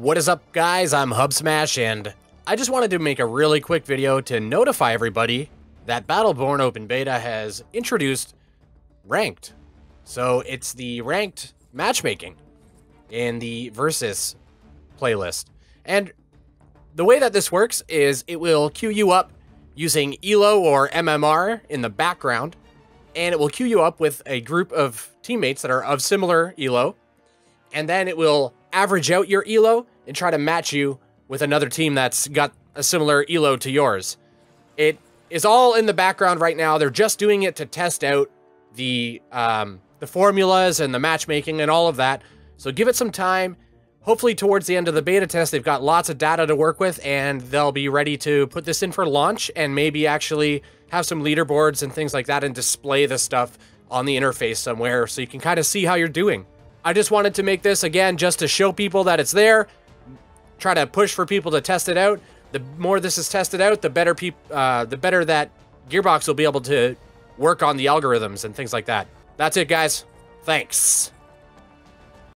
What is up, guys? I'm Hubsmash, and I just wanted to make a really quick video to notify everybody that Battleborn Open Beta has introduced Ranked. So it's the Ranked matchmaking in the Versus playlist. And the way that this works is it will queue you up using ELO or MMR in the background, and it will queue you up with a group of teammates that are of similar ELO, and then it will average out your elo and try to match you with another team that's got a similar elo to yours. It is all in the background right now. They're just doing it to test out the um, the formulas and the matchmaking and all of that. So give it some time. Hopefully, towards the end of the beta test, they've got lots of data to work with, and they'll be ready to put this in for launch and maybe actually have some leaderboards and things like that and display the stuff on the interface somewhere so you can kind of see how you're doing. I just wanted to make this again just to show people that it's there. Try to push for people to test it out. The more this is tested out, the better uh, the better that Gearbox will be able to work on the algorithms and things like that. That's it, guys. Thanks.